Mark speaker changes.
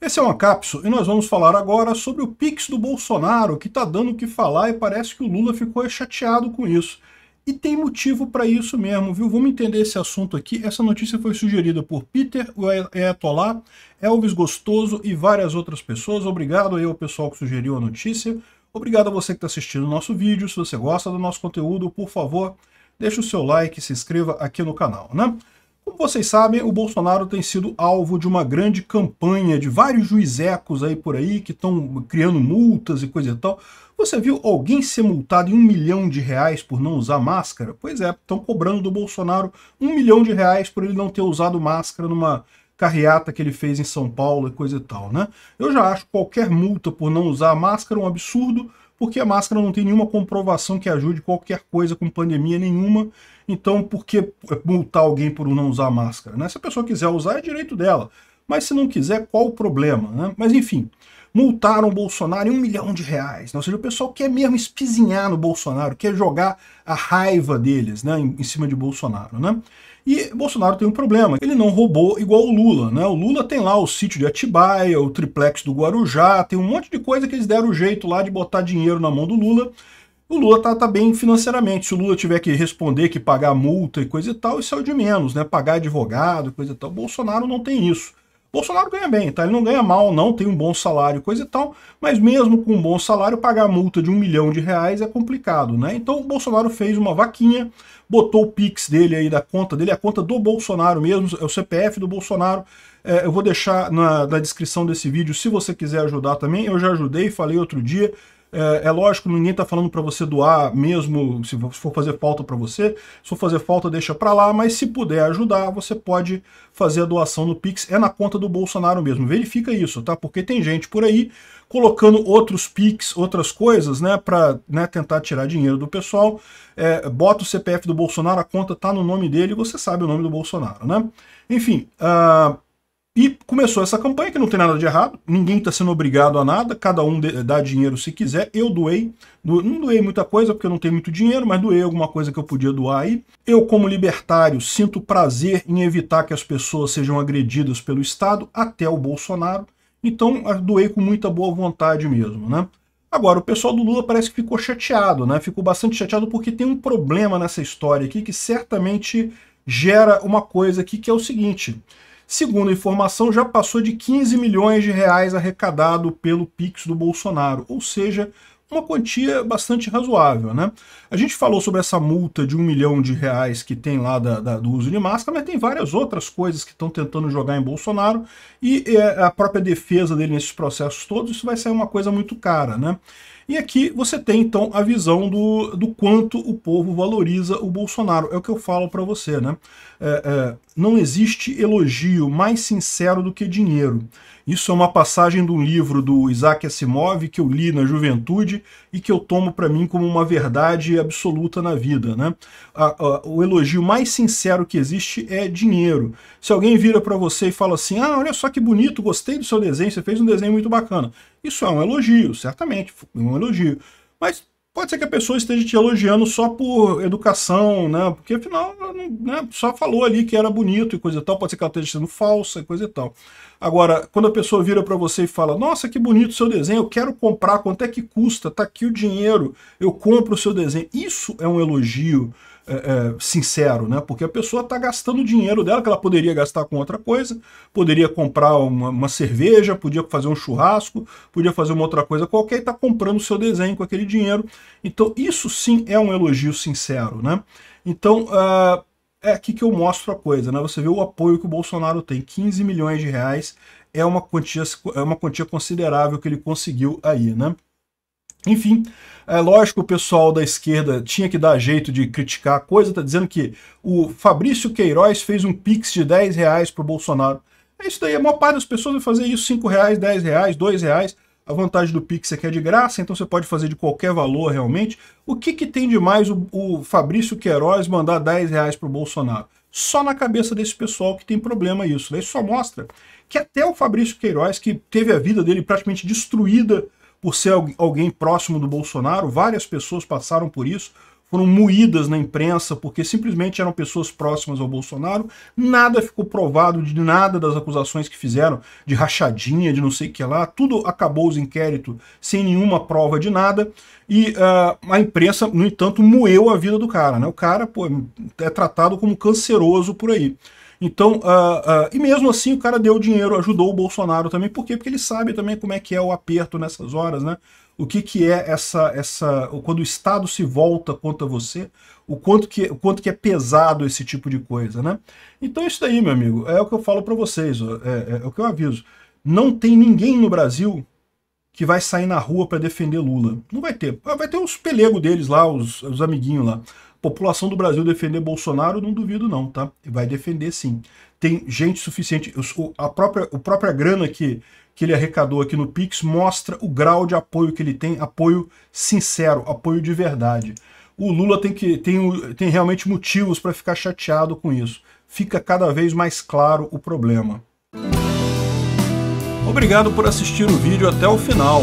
Speaker 1: Esse é uma cápsula e nós vamos falar agora sobre o Pix do Bolsonaro, que está dando o que falar e parece que o Lula ficou chateado com isso. E tem motivo para isso mesmo, viu? Vamos entender esse assunto aqui. Essa notícia foi sugerida por Peter Ayatollah, Elvis Gostoso e várias outras pessoas. Obrigado aí ao pessoal que sugeriu a notícia. Obrigado a você que está assistindo o nosso vídeo. Se você gosta do nosso conteúdo, por favor, deixe o seu like e se inscreva aqui no canal, né? Como vocês sabem, o Bolsonaro tem sido alvo de uma grande campanha de vários juizecos aí por aí que estão criando multas e coisa e tal. Você viu alguém ser multado em um milhão de reais por não usar máscara? Pois é, estão cobrando do Bolsonaro um milhão de reais por ele não ter usado máscara numa carreata que ele fez em São Paulo e coisa e tal, né? Eu já acho qualquer multa por não usar máscara um absurdo, porque a máscara não tem nenhuma comprovação que ajude qualquer coisa com pandemia nenhuma. Então, por que multar alguém por não usar máscara? Né? Se a pessoa quiser usar, é direito dela. Mas se não quiser, qual o problema? Né? Mas enfim, multaram o Bolsonaro em um milhão de reais. Né? Ou seja, o pessoal quer mesmo espizinhar no Bolsonaro, quer jogar a raiva deles né, em, em cima de Bolsonaro. Né? E Bolsonaro tem um problema, ele não roubou igual o Lula, né? O Lula tem lá o sítio de Atibaia, o triplex do Guarujá, tem um monte de coisa que eles deram o jeito lá de botar dinheiro na mão do Lula. O Lula tá, tá bem financeiramente. Se o Lula tiver que responder, que pagar multa e coisa e tal, isso é o de menos, né? Pagar advogado coisa e tal. Bolsonaro não tem isso. Bolsonaro ganha bem, tá? Ele não ganha mal, não, tem um bom salário, coisa e tal, mas mesmo com um bom salário, pagar multa de um milhão de reais é complicado, né? Então o Bolsonaro fez uma vaquinha, botou o Pix dele aí da conta dele, a conta do Bolsonaro mesmo, é o CPF do Bolsonaro. É, eu vou deixar na, na descrição desse vídeo se você quiser ajudar também. Eu já ajudei, falei outro dia. É, é lógico, ninguém está falando para você doar mesmo, se for fazer falta para você. Se for fazer falta, deixa para lá, mas se puder ajudar, você pode fazer a doação no Pix. É na conta do Bolsonaro mesmo. Verifica isso, tá? Porque tem gente por aí colocando outros Pix, outras coisas, né, para né, tentar tirar dinheiro do pessoal. É, bota o CPF do Bolsonaro, a conta tá no nome dele, você sabe o nome do Bolsonaro, né? Enfim, uh, e começou essa campanha que não tem nada de errado, ninguém está sendo obrigado a nada, cada um dá dinheiro se quiser. Eu doei, não doei muita coisa porque eu não tenho muito dinheiro, mas doei alguma coisa que eu podia doar aí. Eu, como libertário, sinto prazer em evitar que as pessoas sejam agredidas pelo Estado, até o Bolsonaro. Então, doei com muita boa vontade mesmo, né? Agora, o pessoal do Lula parece que ficou chateado, né? Ficou bastante chateado porque tem um problema nessa história aqui que certamente gera uma coisa aqui que é o seguinte Segundo a informação, já passou de 15 milhões de reais arrecadado pelo Pix do Bolsonaro, ou seja, uma quantia bastante razoável. Né? A gente falou sobre essa multa de um milhão de reais que tem lá da, da, do uso de máscara, mas tem várias outras coisas que estão tentando jogar em Bolsonaro e é, a própria defesa dele nesses processos todos, isso vai sair uma coisa muito cara. Né? E aqui você tem então a visão do, do quanto o povo valoriza o Bolsonaro. É o que eu falo para você, né? É, é, não existe elogio mais sincero do que dinheiro. Isso é uma passagem do livro do Isaac Asimov que eu li na juventude e que eu tomo para mim como uma verdade absoluta na vida. Né? A, a, o elogio mais sincero que existe é dinheiro. Se alguém vira para você e fala assim, ah, olha só que bonito, gostei do seu desenho, você fez um desenho muito bacana. Isso é um elogio, certamente, um elogio. Mas Pode ser que a pessoa esteja te elogiando só por educação, né? Porque afinal, né, só falou ali que era bonito e coisa e tal. Pode ser que ela esteja sendo falsa e coisa e tal. Agora, quando a pessoa vira para você e fala: Nossa, que bonito o seu desenho, eu quero comprar, quanto é que custa? Tá aqui o dinheiro, eu compro o seu desenho. Isso é um elogio é, é, sincero, né? Porque a pessoa está gastando o dinheiro dela, que ela poderia gastar com outra coisa, poderia comprar uma, uma, cerveja, podia fazer um churrasco, podia fazer uma outra coisa qualquer e está comprando o seu desenho com aquele dinheiro. Então, isso sim é um elogio sincero, né? Então, uh, é aqui que eu mostro a coisa, né? Você vê o apoio que o Bolsonaro tem, 15 milhões de reais, é uma quantia, é uma quantia considerável que ele conseguiu aí, né? Enfim, é lógico o pessoal da esquerda tinha que dar jeito de criticar a coisa, tá dizendo que o Fabrício Queiroz fez um pix de 10 reais pro Bolsonaro. É isso daí, a maior parte das pessoas vai fazer isso 5 reais, 10 reais, 2 reais. A vantagem do Pix é que é de graça, então você pode fazer de qualquer valor realmente. O que, que tem de mais o, o Fabrício Queiroz mandar 10 reais para o Bolsonaro? Só na cabeça desse pessoal que tem problema isso. Isso só mostra que até o Fabrício Queiroz, que teve a vida dele praticamente destruída por ser alguém próximo do Bolsonaro, várias pessoas passaram por isso, foram moídas na imprensa porque simplesmente eram pessoas próximas ao Bolsonaro. Nada ficou provado de nada das acusações que fizeram, de rachadinha, de não sei o que lá. Tudo acabou os inquéritos sem nenhuma prova de nada. E uh, a imprensa, no entanto, moeu a vida do cara. Né? O cara pô, é tratado como canceroso por aí. Então, uh, uh, e mesmo assim o cara deu dinheiro, ajudou o Bolsonaro também. Por quê? Porque ele sabe também como é que é o aperto nessas horas, né? O que, que é essa, essa. Quando o Estado se volta contra você, o quanto, que, o quanto que é pesado esse tipo de coisa, né? Então, isso daí, meu amigo, é o que eu falo para vocês, é, é, é o que eu aviso. Não tem ninguém no Brasil que vai sair na rua para defender Lula. Não vai ter. Vai ter os pelegos deles lá, os, os amiguinhos lá população do Brasil defender Bolsonaro, não duvido não, tá? Vai defender sim. Tem gente suficiente, a própria, a própria grana que, que ele arrecadou aqui no Pix mostra o grau de apoio que ele tem, apoio sincero, apoio de verdade. O Lula tem, que, tem, tem realmente motivos para ficar chateado com isso. Fica cada vez mais claro o problema. Obrigado por assistir o vídeo até o final.